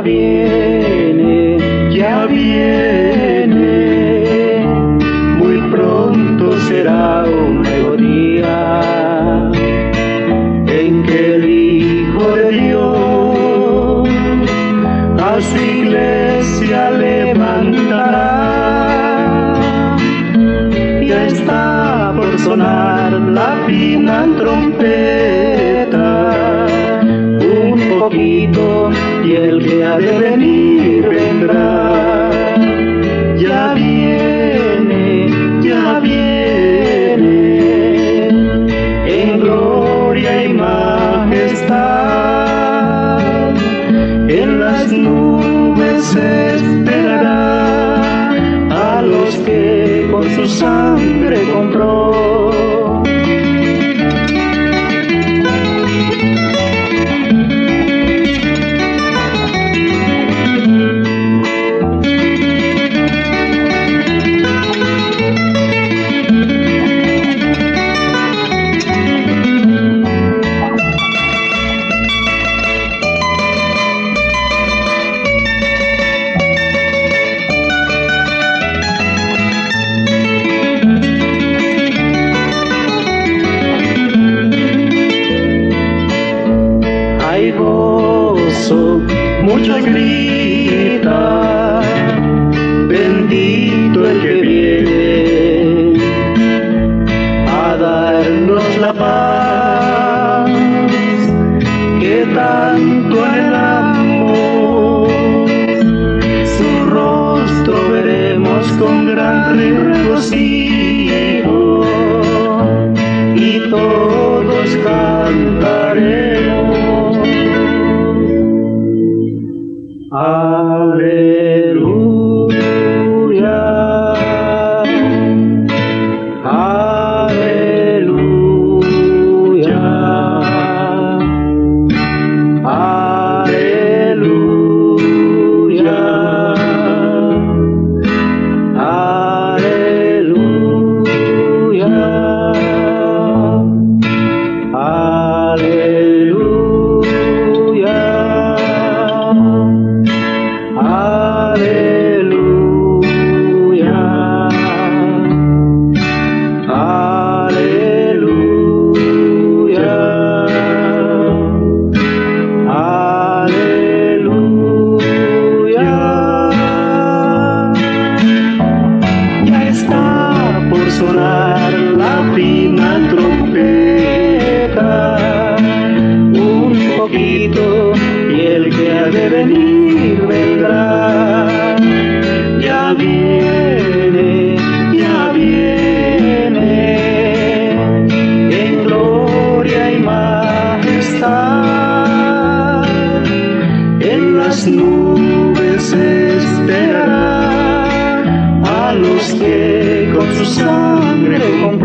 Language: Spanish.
ya viene, ya viene, muy pronto será un nuevo día en que el Hijo de Dios a su iglesia levantará. Ya está por sonar la fina trompeta, y el que ha de venir vendrá. Ya viene, ya viene, en gloria y majestad, en las nubes esperará a los que con su sangre compró. Gozo, muchos bendito el que viene a darnos la paz que tanto anhelamos. Su rostro veremos con gran regocijo fina trompeta, un poquito y el que ha de venir vendrá. Ya viene, ya viene, en gloria y majestad, en las nubes esperará a los que con su sangre